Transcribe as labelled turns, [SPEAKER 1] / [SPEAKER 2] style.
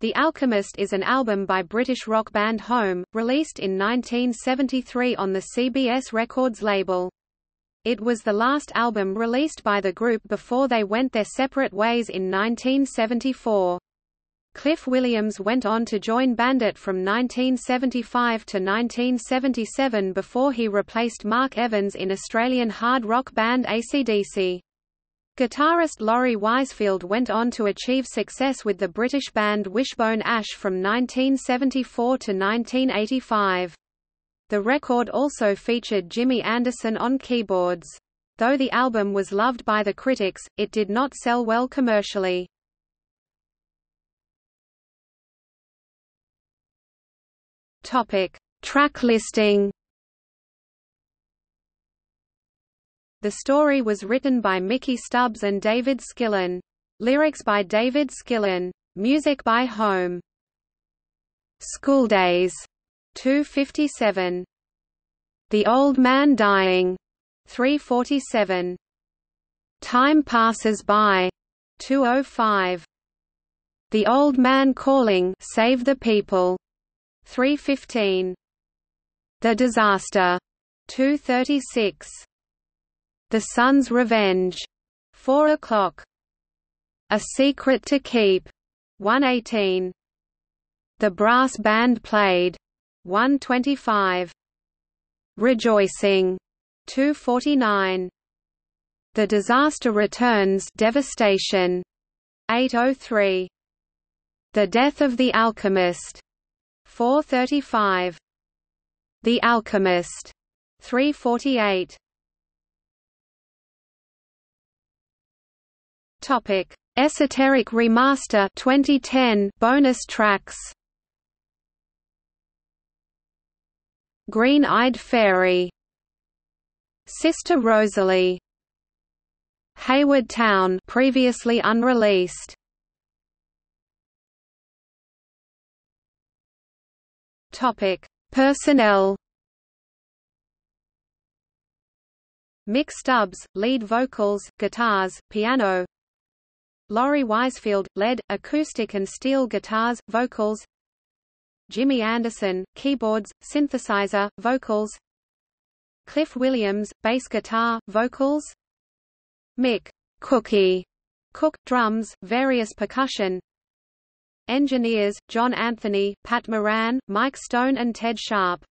[SPEAKER 1] The Alchemist is an album by British rock band Home, released in 1973 on the CBS Records label. It was the last album released by the group before they went their separate ways in 1974. Cliff Williams went on to join Bandit from 1975 to 1977 before he replaced Mark Evans in Australian hard rock band AC/DC. Guitarist Laurie Wisefield went on to achieve success with the British band Wishbone Ash from 1974 to 1985. The record also featured Jimmy Anderson on keyboards. Though the album was loved by the critics, it did not sell well commercially. Topic: Track listing. The story was written by Mickey Stubbs and David Skillen. Lyrics by David Skillen. Music by Home. School Days 257. The Old Man Dying 347. Time Passes By 205. The Old Man Calling Save the People 315. The Disaster 236. The Sun's Revenge, 4 o'clock. A Secret to Keep, 118. The Brass Band Played, 125. Rejoicing, 249. The Disaster Returns Devastation, 803. The Death of the Alchemist, 435. The Alchemist, 348. Topic: Esoteric Remaster 2010 bonus tracks. Green-Eyed Fairy, Sister Rosalie, Hayward Town previously unreleased. Topic: Personnel Mick Stubbs, lead vocals, guitars, piano Laurie Wisefield, lead, acoustic and steel guitars, vocals. Jimmy Anderson, keyboards, synthesizer, vocals. Cliff Williams, bass guitar, vocals. Mick Cookie Cook, drums, various percussion. Engineers, John Anthony, Pat Moran, Mike Stone and Ted Sharp